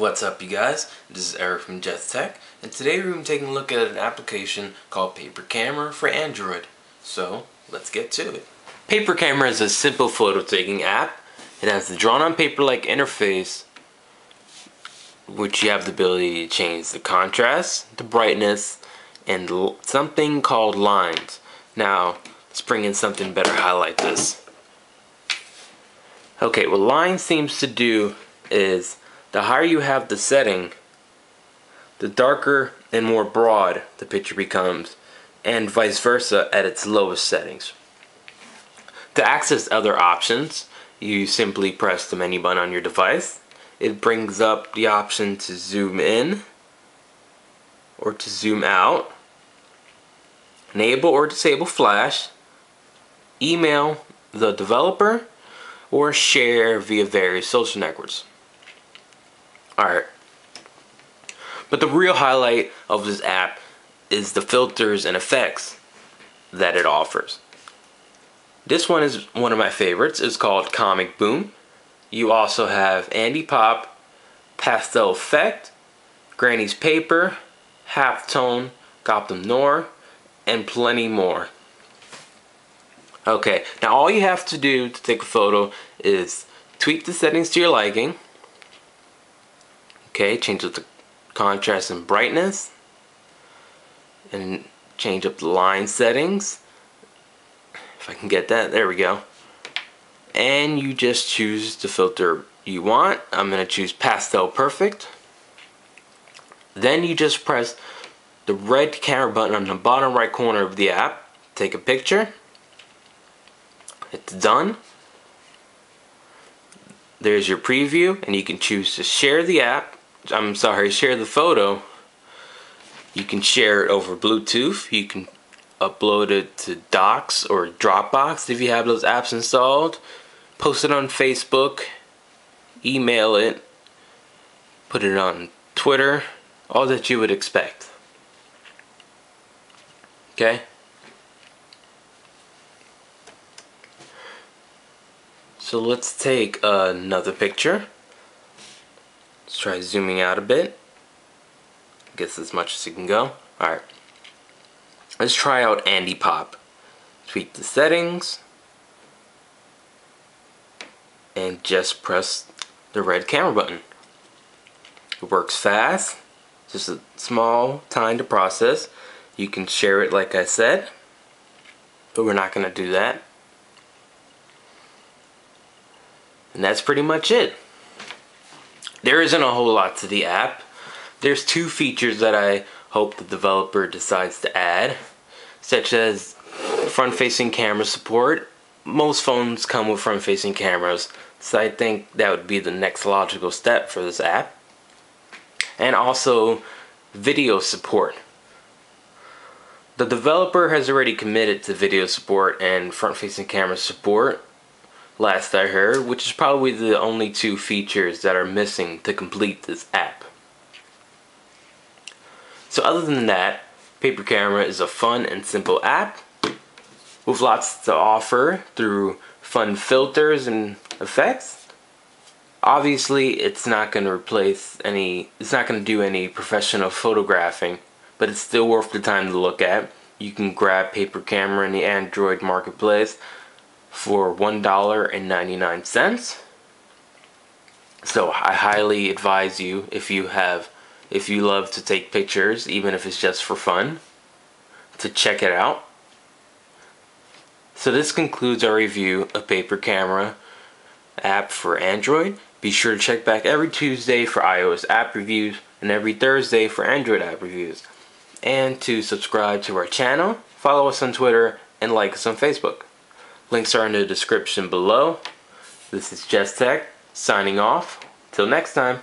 What's up you guys? This is Eric from Just Tech and today we're going to be taking a look at an application called Paper Camera for Android. So let's get to it. Paper Camera is a simple photo taking app. It has the drawn on paper like interface which you have the ability to change the contrast, the brightness, and something called lines. Now let's bring in something better highlight this. Okay, what line seems to do is the higher you have the setting, the darker and more broad the picture becomes, and vice versa at its lowest settings. To access other options, you simply press the menu button on your device. It brings up the option to zoom in or to zoom out, enable or disable flash, email the developer, or share via various social networks. Alright. But the real highlight of this app is the filters and effects that it offers. This one is one of my favorites. It's called Comic Boom. You also have Andy Pop, Pastel Effect, Granny's Paper, Halftone, Gotham Noir, and plenty more. Okay, now all you have to do to take a photo is tweak the settings to your liking. Okay, change up the contrast and brightness. And change up the line settings. If I can get that, there we go. And you just choose the filter you want. I'm going to choose Pastel Perfect. Then you just press the red camera button on the bottom right corner of the app. Take a picture it's done. There's your preview and you can choose to share the app. I'm sorry, share the photo. You can share it over Bluetooth. You can upload it to Docs or Dropbox if you have those apps installed. Post it on Facebook. Email it. Put it on Twitter. All that you would expect. Okay? So let's take another picture. Let's try zooming out a bit. I guess as much as you can go. Alright. Let's try out Andy Pop. Tweak the settings. And just press the red camera button. It works fast. Just a small time to process. You can share it like I said. But we're not going to do that. And that's pretty much it. There isn't a whole lot to the app. There's two features that I hope the developer decides to add, such as front-facing camera support. Most phones come with front-facing cameras, so I think that would be the next logical step for this app. And also video support. The developer has already committed to video support and front-facing camera support last I heard, which is probably the only two features that are missing to complete this app. So other than that, Paper Camera is a fun and simple app with lots to offer through fun filters and effects. Obviously, it's not going to replace any, it's not going to do any professional photographing, but it's still worth the time to look at. You can grab Paper Camera in the Android marketplace for $1.99. So I highly advise you if you have if you love to take pictures even if it's just for fun to check it out. So this concludes our review of Paper Camera app for Android. Be sure to check back every Tuesday for iOS app reviews and every Thursday for Android app reviews. And to subscribe to our channel, follow us on Twitter, and like us on Facebook. Links are in the description below. This is Just Tech signing off. Till next time.